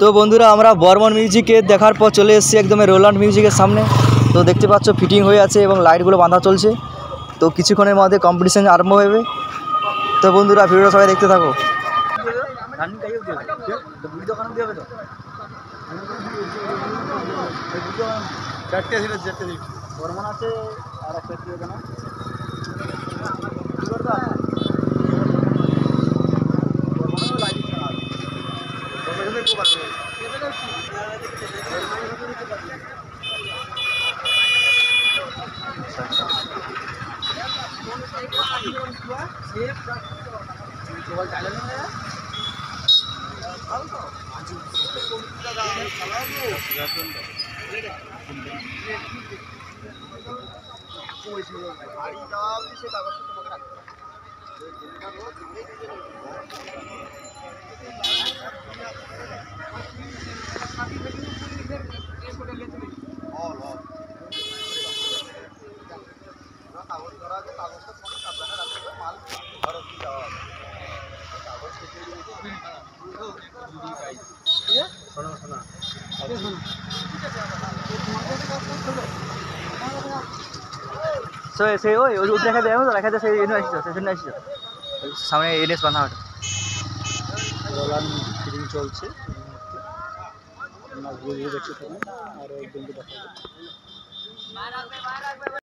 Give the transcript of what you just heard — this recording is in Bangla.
তো বন্ধুরা, আমরা বর্মন মিউজিকে দেখার পর চলে এসেছি একদম রোল্যান্ড মিউজিকের সামনে। তো দেখতে পাচ্ছ, ফিটিং হয়ে আছে এবং লাইটগুলো বাঁধা চলছে। তো কিছুক্ষণের মধ্যে কম্পিটিশন আরম্ভ হবে। তো বন্ধুরা, ভিডিওটা সবাই দেখতে থাকো। চারটে ছিল চারটে ছিল বর্মন আছে আর একটা কি ওখানে সে সে ওই ওই ওই দেখা দেয় দেখা যায় সেই এনে আসছে সেখানে আসছে। সামনে এনএস বাঁধা ওটা রোলান ফিটিং চলছে। আর একজনকে দেখাবো